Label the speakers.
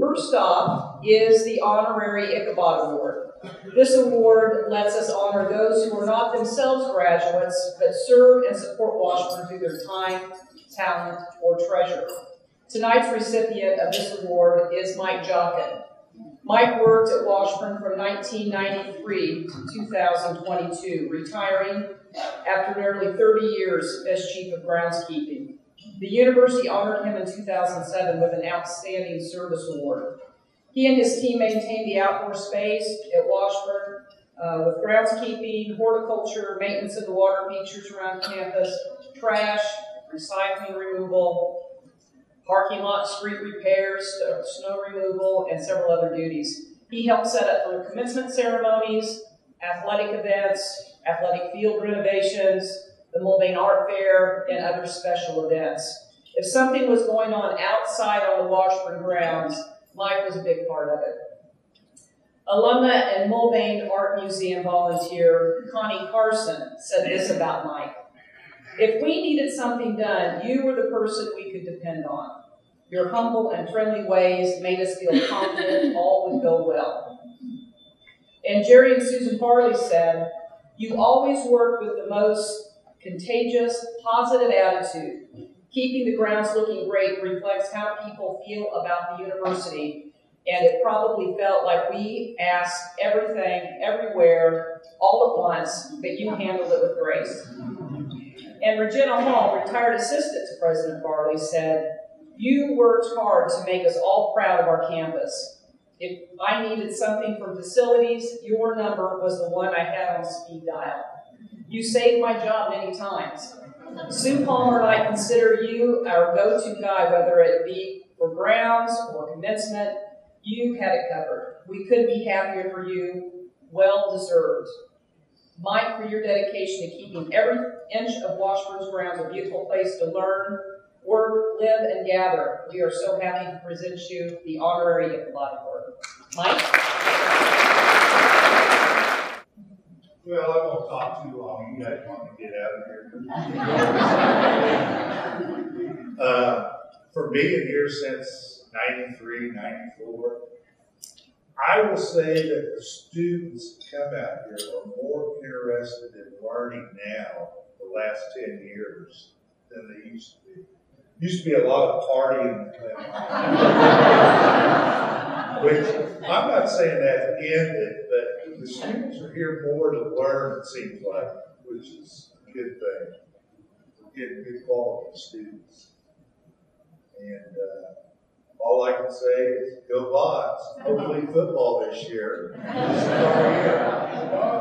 Speaker 1: First off is the Honorary Ichabod Award. This award lets us honor those who are not themselves graduates, but serve and support Washburn through their time, talent, or treasure. Tonight's recipient of this award is Mike Jauken. Mike worked at Washburn from 1993 to 2022, retiring after nearly 30 years as Chief of Groundskeeping. The university honored him in 2007 with an Outstanding Service Award. He and his team maintained the outdoor space at Washburn uh, with groundskeeping, horticulture, maintenance of the water features around campus, trash, recycling removal, parking lot street repairs, snow removal, and several other duties. He helped set up for commencement ceremonies, athletic events, athletic field renovations, the Mulvane Art Fair, and other special events. If something was going on outside on the Washburn grounds, Mike was a big part of it. Alumna and Mulvane Art Museum volunteer Connie Carson said this about Mike. If we needed something done, you were the person we could depend on. Your humble and friendly ways made us feel confident all would go well. And Jerry and Susan Farley said, You always work with the most contagious, positive attitude. Keeping the grounds looking great reflects how people feel about the university, and it probably felt like we asked everything, everywhere, all at once, but you handled it with grace. And Regina Hall, retired assistant to President Farley, said, You worked hard to make us all proud of our campus. If I needed something from facilities, your number was the one I had on speed dial. You saved my job many times. Sue Palmer and I consider you our go to guy, whether it be for grounds or commencement. You had it covered. We couldn't be happier for you. Well deserved. Mike, for your dedication to keeping every inch of Washburn's grounds a beautiful place to learn, work, live, and gather. We are so happy to present you the honorary Ichabod Award. Mike?
Speaker 2: Well, I won't talk too long. You guys want to get out of here. uh, for being here since 93, 94, I will say that the students come out here are more interested in learning now, the last 10 years, than they used to be. Used to be a lot of partying. Which I'm not saying that ended, the students are here more to learn, it seems like, which is a good thing. We're getting good quality students. And uh, all I can say is go Bods. Hopefully football this year.